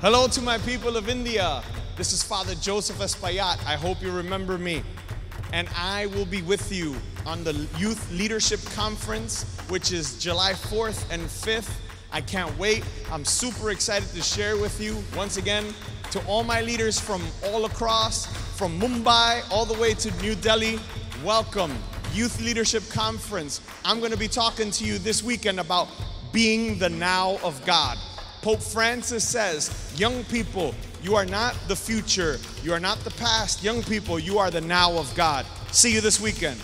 Hello to my people of India. This is Father Joseph Espaillat. I hope you remember me. And I will be with you on the Youth Leadership Conference, which is July 4th and 5th. I can't wait. I'm super excited to share with you once again to all my leaders from all across, from Mumbai all the way to New Delhi. Welcome, Youth Leadership Conference. I'm going to be talking to you this weekend about being the now of God. Pope Francis says, Young people, you are not the future, you are not the past. Young people, you are the now of God. See you this weekend.